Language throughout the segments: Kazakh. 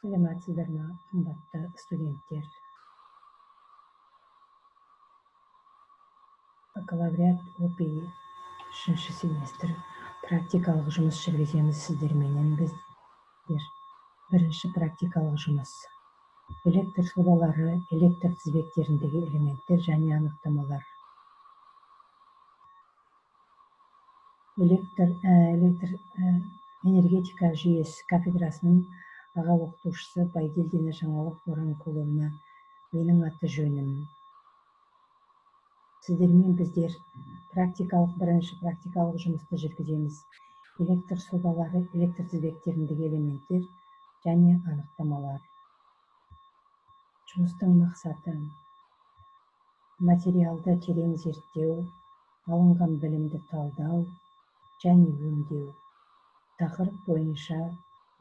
саламатсыздар ма кымбатты студенттер. Бакалавриат опи үшінші семестр. Практикалық жұмыс жүргіземіз сіздер менен біздер. Бірінші практикалық жұмыс. Электр сұлбалары электр тізбектеріндегі элементтер және анықтамалар. Электр ә, электр ә, энергетика жүйесі кафедрасының аға оқытушысы байгелдина жаңалық боранқұловна менің аты жөнім. Сіздермен біздер практикалық бірінші практикалық жұмысты жүргіземіз. Электр сұлбалары электр тізбектеріндегі элементтер және анықтамалар. Жұмыстың мақсаты материалды терең зерттеу алынған білімді талдау және өңдеу. Тақырып бойынша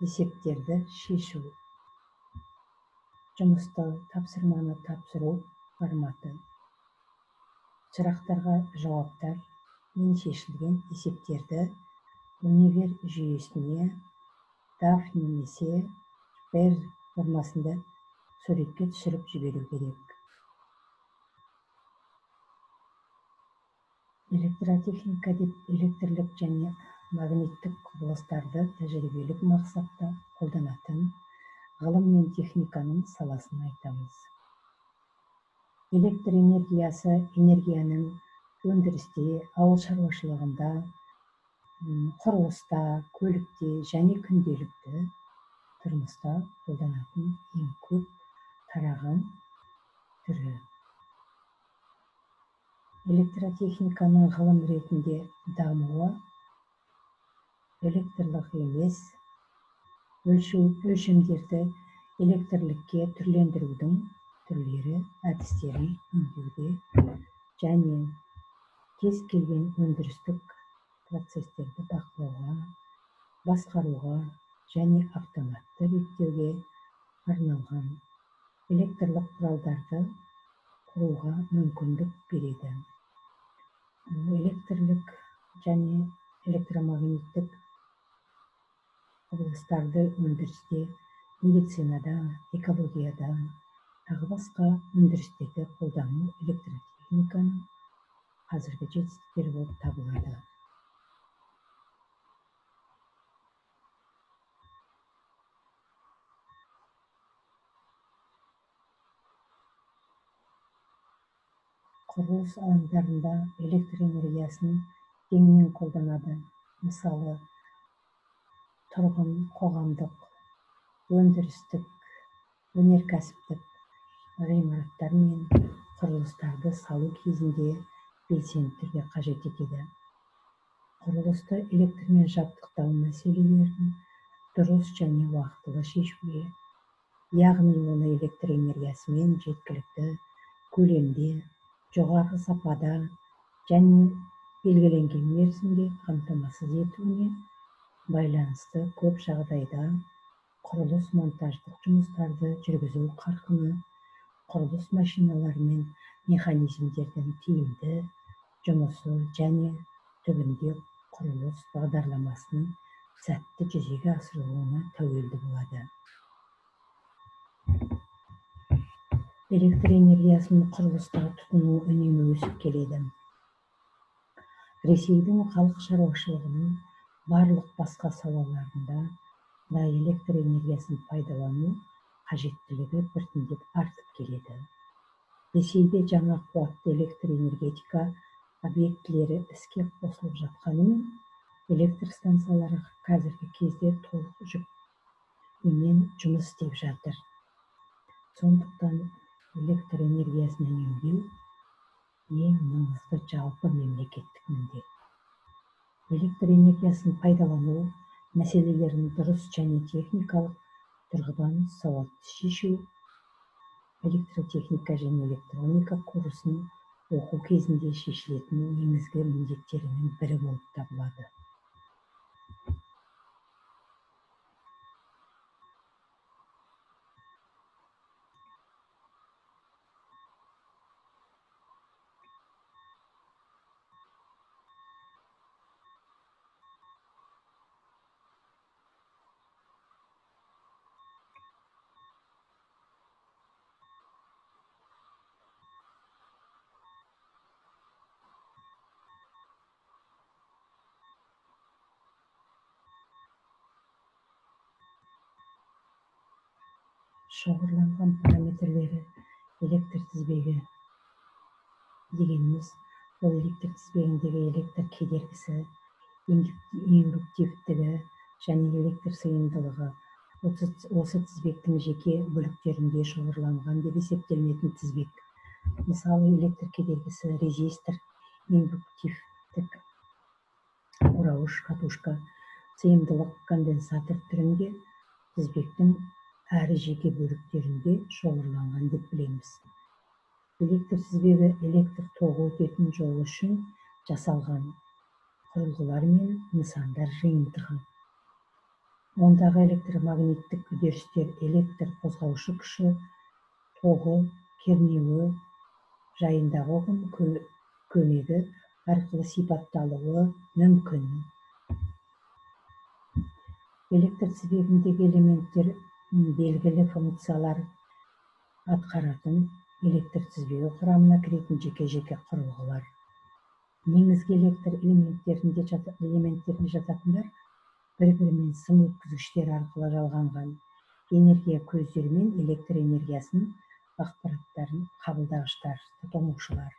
есептерді шешу. Жұмысты тапсырманы тапсыру форматы. Сұрақтарға жауаптар мен шешілген есептерді универ жүйесіне даф немесе бер формасында суретке түсіріп жіберу керек. Электротехника деп электрлік және магниттік құбылыстарды тәжірибелік мақсатта қолданатын ғылым мен техниканың саласын айтамыз. Электр энергиясы энергияның өндірісте ауыл шаруашылығында құрылыста көлікте және күнделікті тұрмыста қолданатын ең көп тараған түрі. Электротехниканың ғылым ретінде дамуы электрлік емес өлшемдерді электрлікке түрлендірудің түрлері әдістерін өңдеуде және кез келген өндірістік процестерді бақылауға басқаруға және автоматты реттеуге арналған электрлік құралдарды құруға мүмкіндік береді. Электрлік және электромагниттік құбылыстарды өндірісте медицинада экологияда тағы басқа өндірістерде қолдану электротехниканың қазіргі жетістіктері болып табылады. Құрылыс алаңдарында электр энергиясын кеңінен қолданады. Мысалы тұрғын қоғамдық өндірістік өнеркәсіптік ғимараттар мен құрылыстарды салу кезінде белсенді түрде қажет етеді. Құрылысты электрмен жабдықтау мәселелерін дұрыс және уақытылы шешуге яғни оны электр энергиясымен жеткілікті көлемде жоғары сапада және белгіленген мерзімде қамтамасыз етуіне байланысты көп жағдайда құрылыс монтаждық жұмыстарды жүргізу қарқыны құрылыс машиналары мен механизмдердің тиімді жұмысы және түбінде құрылыс бағдарламасының сәтті жүзеге асырылуына тәуелді болады. Электр энергиясын құрылыста тұтыну үнемі өсіп келеді. Ресейдің халық шаруашылығының барлық басқа салаларында да электр энергиясын пайдалану қажеттілігі біртіндеп артып келеді. Ресейде жаңа қуатты электр энергетика объектілері іске қосылып жатқанымен электр станциялары қазіргі кезде толық жүкпенен жұмыс істеп жатыр. Сондықтан электр энергиясын үнемдеу ең маңызды жалпы мемлекеттік міндет. Электр энергиясын пайдалану мәселелерін дұрыс және техникалық тұрғыдан сауатты шешу электротехника және электроника курсын оқу кезінде шешілетін негізгі міндеттерінің бірі болып табылады. Шоғырланған параметрлері электр тізбегі дегеніміз бұл электр тізбегіндегі электр кедергісі индуктивтігі және электр сыйымдылығы. Осы тізбектің жеке бөліктерінде шоғырланған деп есептелінетін тізбек. Мысалы электр кедергісі резистор индуктивтік бұрауыш катушка сыйымдылық конденсатор түрінде тізбектің әрі жеке бөліктерінде шоғырланған деп білеміз. Электр тізбегі электр тоғы өтетін жол үшін жасалған құрылғылар мен нысандар жиынтығы. Ондағы электромагниттік үдерістер электр қозғаушы күші тоғы кернеуі жайындағы ұғым көмегі арқылы сипатталуы мүмкін. Электр тізбегіндегі элементтер белгілі функциялар атқаратын электр тізбегі құрамына кіретін жеке жеке құрылғылар. Негізгі электр элементтерінде элементтеріне жататындар бір бірімен сым өткізгіштер арқылы жалғанған. Энергия көздері мен электр энергиясын ақпараттарын қабылдағыштар тұтынушылар.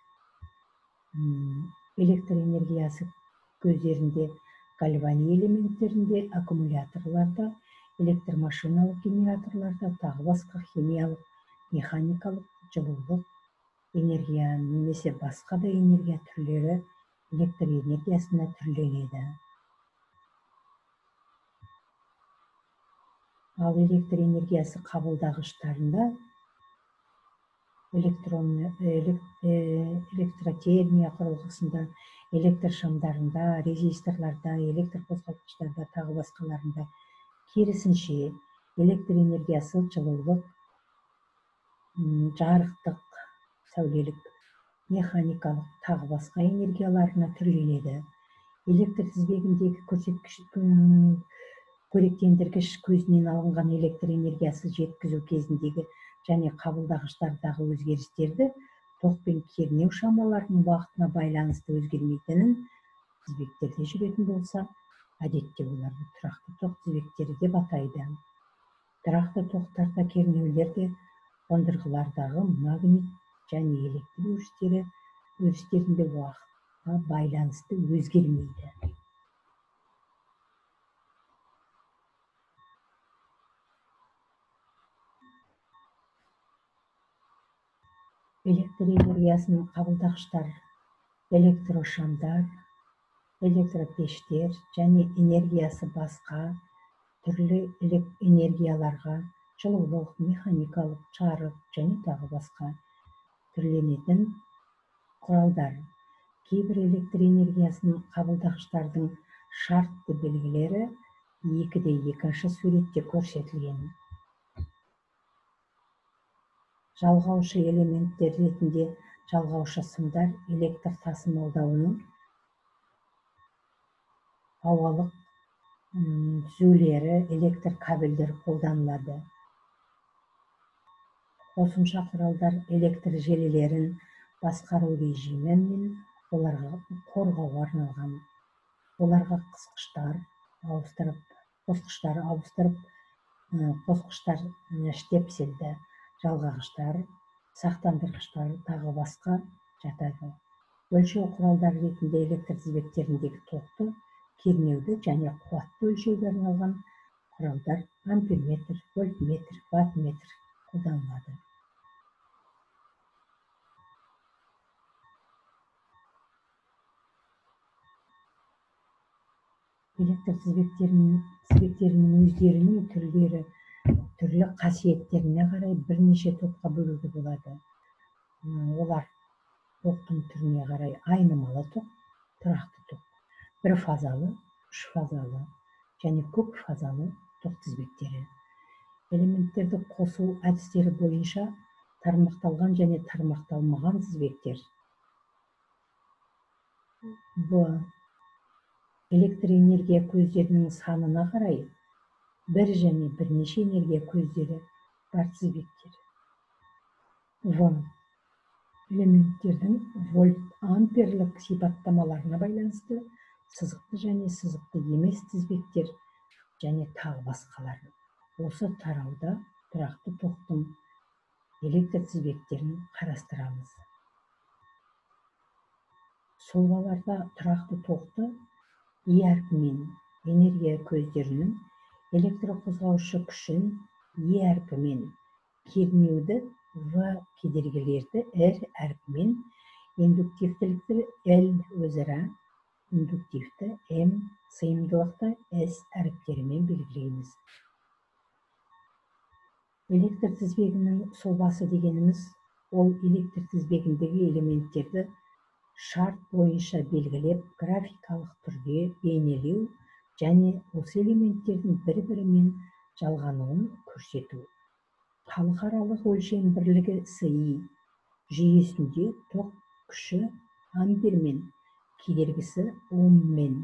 Электр энергиясы көздерінде гальвани элементтерінде аккумуляторларда электромашиналық генераторларда тағы басқа химиялық механикалық жылулық энергия немесе басқа да энергия түрлері электр энергиясына түрленеді ал электр энергиясы қабылдағыштарында электрон электротермия құрылғысында электр шамдарында резисторларда электр қозғалтқыштарда тағы басқаларында керісінше электр энергиясы жылулық жарықтық сәулелік механикалық тағы басқа энергияларына түрленеді. Электр тізбегіндегі көрсеткіш қоректендіргіш көзінен алынған электр энергиясы жеткізу кезіндегі және қабылдағыштардағы өзгерістерді тоқ пен кернеу шамаларының уақытына байланысты өзгермейтінін тізбектерде жүретін болса әдетте оларды тұрақты тоқ тізбектері деп атайды тұрақты тоқтарда кернеулер де қондырғылардағы магнит және электр өрістері өрістерінде уақытқа байланысты өзгермейді. Электр энергиясын қабылдағыштар электрошамдар электропештер және энергиясы басқа түрлі энергияларға жылулық механикалық жарық және тағы басқа түрленетін құралдар. Кейбір электр энергиясын қабылдағыштардың шартты белгілері екіде екінші суретте көрсетілген. Жалғаушы элементтер ретінде жалғаушы сымдар электр тасымалдауының ауалық түзулері электр кабельдер қолданылады қосымша құралдар электр желілерін басқару режимі мен оларға қорғауға арналған оларға қысқыштар ауыстырып қосқыштар ауыстырып қосқыштар штепсельді жалғағыштар сақтандырғыштар тағы басқа жатады өлшеу құралдары ретінде электр тізбектеріндегі кернеуді және қуатты өлшеуге арналған құралдар амперметр вольтметр ваттметр қолданылады. Электр тізбектерінің тізбектерінің өздерінің түрлері түрлі қасиеттеріне қарай бірнеше топқа бөлуге болады. Олар токтың түріне қарай айнымалы ток тұрақты ток бір фазалы үш фазалы және көп фазалы ток тізбектері элементтерді қосу әдістері бойынша тармақталған және тармақталмаған тізбектер б электр энергия көздерінің санына қарай бір және бірнеше энергия көздері бар тізбектер в элементтердің вольт амперлік сипаттамаларына байланысты сызықты және сызықты емес тізбектер және тағы басқалар. Осы тарауда тұрақты тоқтың электр тізбектерін қарастырамыз. Сұлбаларда тұрақты тоқты и әрпімен энергия көздерінің электрқозғаушы күшін е әрпімен кернеуді в кедергілерді р әрпімен индуктивтілікті л өзара индуктивті м сыйымдылықты с әріптерімен белгілейміз. Электр тізбегінің сұлбасы дегеніміз ол электр тізбегіндегі элементтерді шарт бойынша белгілеп графикалық түрде бейнелеу және осы элементтердің бір бірімен жалғануын көрсету. Халықаралық өлшем бірлігі си жүйесінде ток күші ампермен кедергісі оммен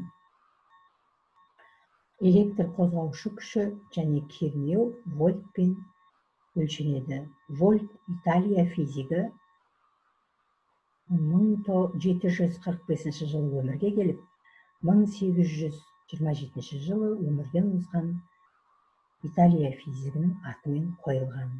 электр қозғаушы күші және кернеу вольтпен өлшенеді. Вольт италия физигі мың жеті жүз қырық бесінші жылы өмірге келіп мың сегіз жүз жиырма жетінші жылы өмірден озған италия физигінің атымен қойылған.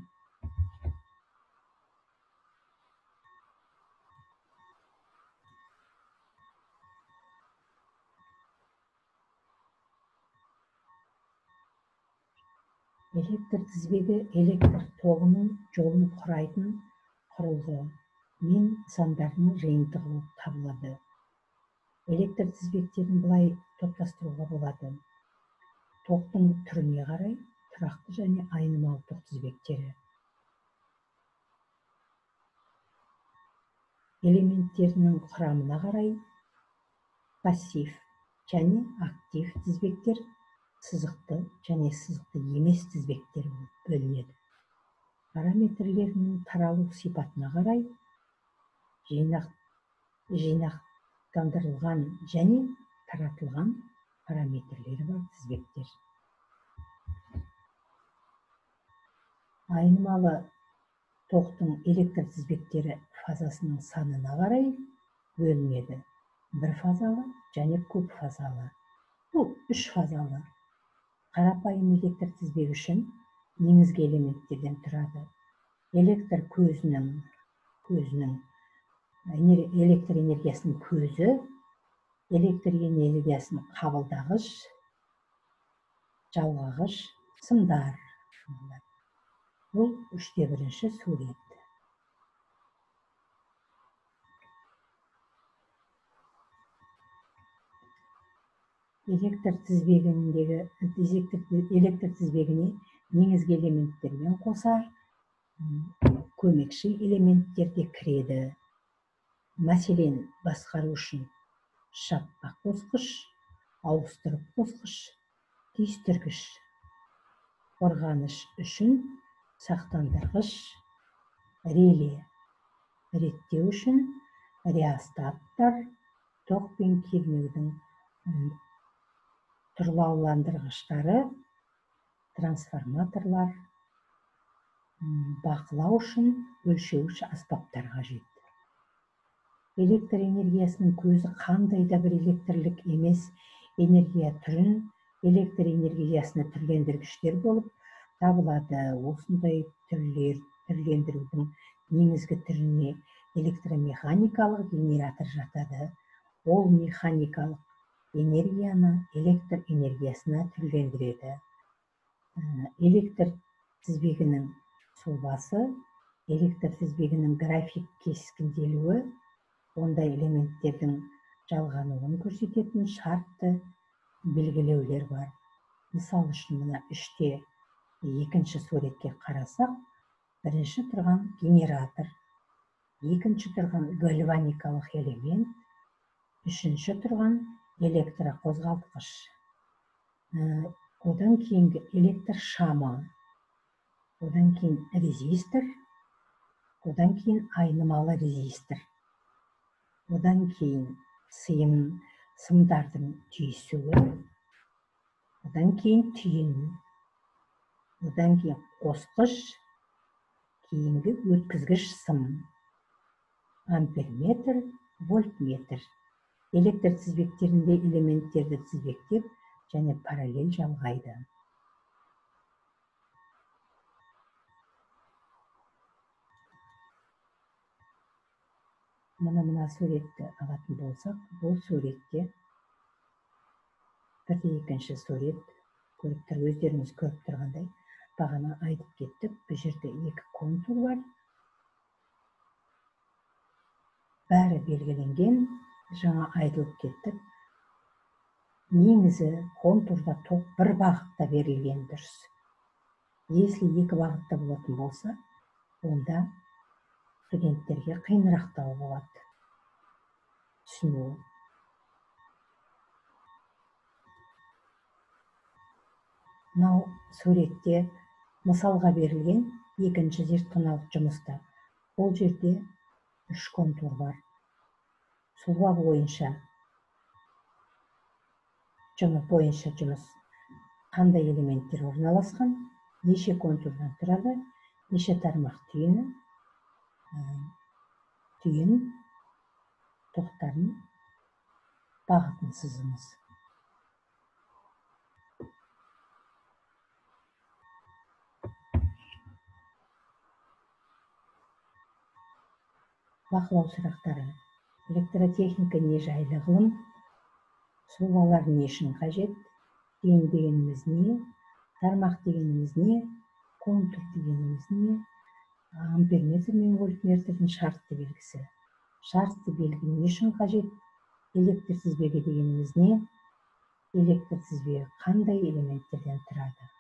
Электр тізбегі электр тоғының жолын құрайтын құрылғы мен нысандардың жиынтығы болып табылады. Электр тізбектерін былай топтастыруға болады. Тоқтың түріне қарай тұрақты және айнымалы тоқ тізбектері. Элементтерінің құрамына қарай пассив және актив тізбектер сызықты және сызықты емес тізбектер болып бөлінеді. Параметрлерінің таралу сипатына қарай жинақ жинақтандырылған және таратылған параметрлері бар тізбектер. Айнымалы тоқтың электр тізбектері фазасының санына қарай бөлінеді. Бір фазалы және көп фазалы. Бұл үш фазалы. Қарапайым электр тізбегі үшін негізгі элементтерден тұрады. Электр көзінің көзінің электр энергиясының көзі электр энергиясын қабылдағыш жалғағыш сымдар. Бұл үште бірінші сурет. Электр тізбегіндегі электр тізбегіне негізгі элементтермен қоса көмекші элементтер де кіреді. Мәселен басқару үшін шаппақ қосқыш ауыстырып қосқыш түйістіргіш қорғаныш үшін сақтандырғыш реле реттеу үшін реостаттар ток пен кернеудің тұрлауландырғыштары трансформаторлар бақылау үшін өлшеуіш аспаптар қажет электр энергиясының көзі қандай да бір электрлік емес энергия түрін электр энергиясына түрлендіргіштер болып табылады. Осындай түрлер түрлендірудің негізгі түріне электромеханикалық генератор жатады. Ол механикалық энергияны электр энергиясына түрлендіреді. Электр тізбегінің сұлбасы электр тізбегінің график кескінделуі ондай элементтердің жалғануын көрсететін шартты белгілеулер бар. Мысалы үшін мына үште екінші суретке қарасақ бірінші тұрған генератор екінші тұрған гальваникалық элемент үшінші тұрған электрқозғалтқыш одан кейінгі электр шамы одан кейін резистор. Одан кейін айнымалы резистор. Одан кейін сыйым сымдардың түйісуі. Одан кейін түйін. Одан кейін қосқыш. Кейінгі өткізгіш сым. Амперметр вольтметр электр тізбектерінде элементтерді тізбектеп және параллель жалғайды мына мына суретті алатын болсақ бұл суретте бірде екінші сурет көріп өздеріңіз көріп тұрғандай бағана айтып кеттік бұл жерде екі контур бар. Бәрі белгіленген жаңа айтылып кеттік негізі контурда топ бір бағытта берілген дұрыс. Если екі бағытта болатын болса онда студенттерге қиынырақтау болады. Түсінуі мынау суретте мысалға берілген екінші зертханалық жұмыста. Бұл жерде үш контур бар. Сұлба бойынша жұмыс бойынша жұмыс қандай элементтер орналасқан неше контурдан тұрады неше тармақ түйіні түйін тоқтарын бағытын сызыңыз бақылау сұрақтары электротехника не жайлы ғылым сұлбалар не үшін қажет? Түйін дегеніміз не? Тармақ дегеніміз не? Контур дегеніміз не? Амперметр мен вольтметрдің шартты белгісі. Шартты белгі не үшін қажет? Электр тізбегі дегеніміз не? Электр тізбегі қандай элементтерден тұрады?